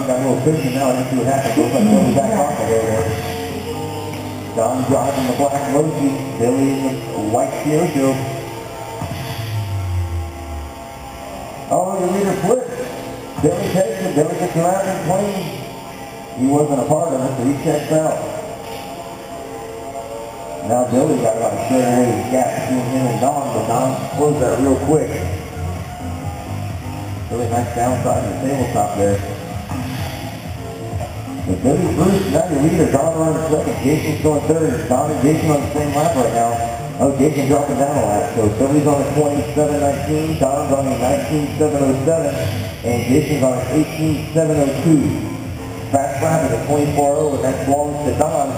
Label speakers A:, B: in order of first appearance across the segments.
A: Don got a little cushion now. Let's see what Billy back off the hill there. Don driving the black Losi. Billy in the white Kyosho. Oh, your leader flips. Billy takes it. Billy gets around and clean. He wasn't a part of it, so he checks out. Now Billy got about a straight away gap between him and Don, but Don closed that real quick. Really nice downside of the tabletop there. But Billy Bruce, now your leader, Don running second, Jason's going third. Don and Jason on the same lap right now. Oh, Jason dropping down a lap. So Billy's on a 27.19, Don's on a 19.707, and Jason's on a 18.702. Fast lap is a 24.0, and that belongs to Don.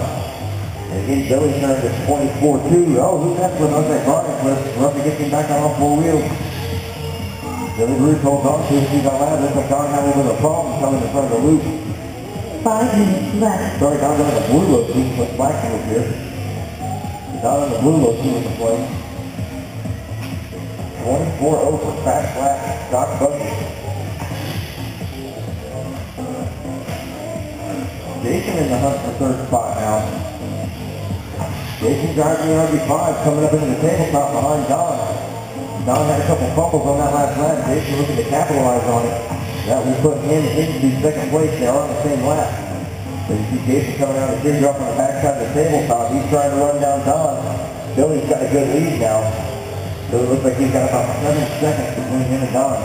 A: And again, Billy turned to 24.2. Oh, who's that with us at Garden Cliff? Ruffy gets him back on all four wheels. Billy Bruce holds on to it. He's on lap. Looks like Don had a little problem coming in front of the loop.
B: Five minutes left.
A: Sorry, Don's on the blue look. He's put black look here. Don on the blue look he was playing. 24.0 for fast lap. Doc Bucky. Jason in the hunt for third spot now. Jason driving the RB5 coming up into the tabletop behind Don. Don had a couple fumbles on that last lap. Jason looking to capitalize on it. That will put him into second place. Are on the same lap. So you see Jason coming out of the teardrop on the backside of the tabletop. He's trying to run down Don. Billy's got a good lead now. So it looks like he's got about seven seconds between him and Don.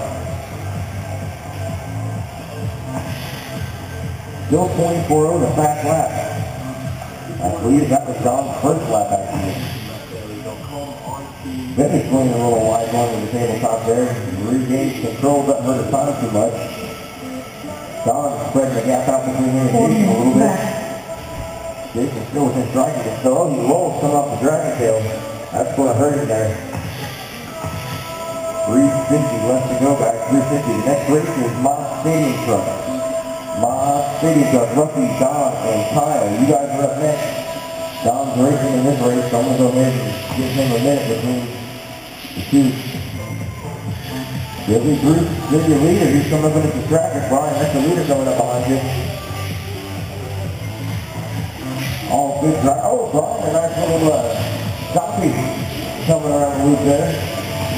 A: Still 24 the fast lap. I believe that was Don's first lap. Then he's swinging a little wide going to the tabletop there. Regains control, doesn't hurt his time too much. Don spreading the gap out between him and Jason a little bit. Jason still within striking distance. So oh, he rolls coming off the dragon tail. That's going to hurt him there. 350 left to go, guys. 350. The next race is Moss Stadium Truck. Moss Stadium Truck. Ruffy, Don, and Kyle. You guys are up next. Don's racing in this race, so I'm going to go ahead and give him a minute between the two. Billy Bruce, you're your leader. He's coming up into the tracker. Brian, that's the leader coming up behind you. All good drive. Oh, Brian, a nice little uh, copy coming around the loop there.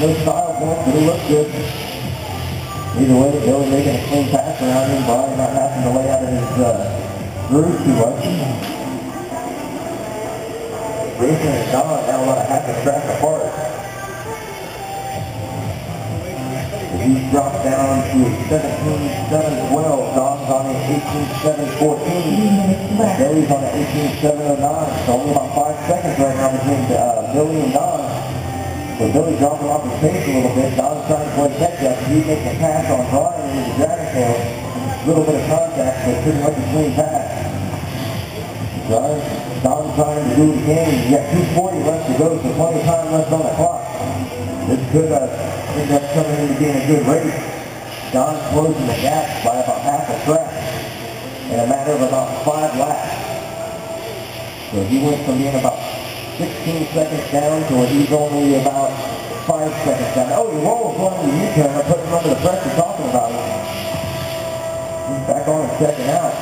A: No style points, but it looks good. Either way, Billy making a clean pass around him. Brian not having to lay out of his uh, groove too much. Jason and Don now about a half a track apart. He's dropped down to 17.712. Don's on an 18.714.
B: Three minutes.
A: Billy's on an 18.709. So only about five seconds right now between uh, Billy and Don. So Billy dropping off his pace a little bit. Don's trying to play catch up. He's making a pass on Brian into the dragon tail. A little bit of contact, but pretty much a clean pass. Don, Don trying to do what he can. He's got 240 left to go, so plenty of time left on the clock. Could uh, end up coming into being a good race. Don closing the gap by about half a track in a matter of about five laps. So he went from being about 16 seconds down to he's only about five seconds down. Oh, he rolls one in the U-turn. I put him under the pressure talking about it. He's back on and checking out.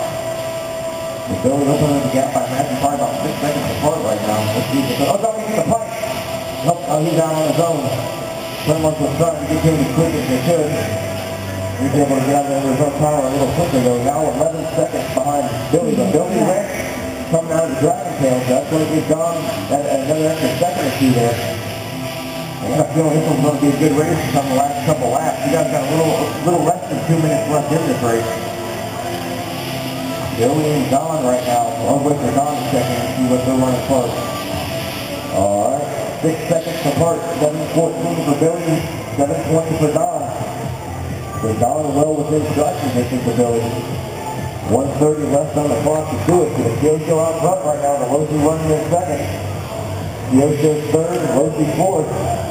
A: The Billy opening the gap by matching probably about six seconds apart right now. Let's see oh, don't get the pipe. Nope, oh, he's out on his own. Someone was trying to get him as quick as they could. He's able to get out there with his own power a little quicker though. Now 11 seconds behind Billy, but Billy Rick coming out of the dragon tail, so that's going to give Don another extra second or two there. I a feeling this one's going to be a good race on the last couple laps. You guys got a little, little less than two minutes left in this race. Billy and Don right now. I'll wait for Don to check in and see what they're running first. Alright, six seconds apart. 7.14 for Billy, 7.20 for Don. So Don well within striking distance for Billy. 130 left on the clock to do it. So the Kyosho out front right now. The Losi running in second. Kyosho's third, Losi fourth.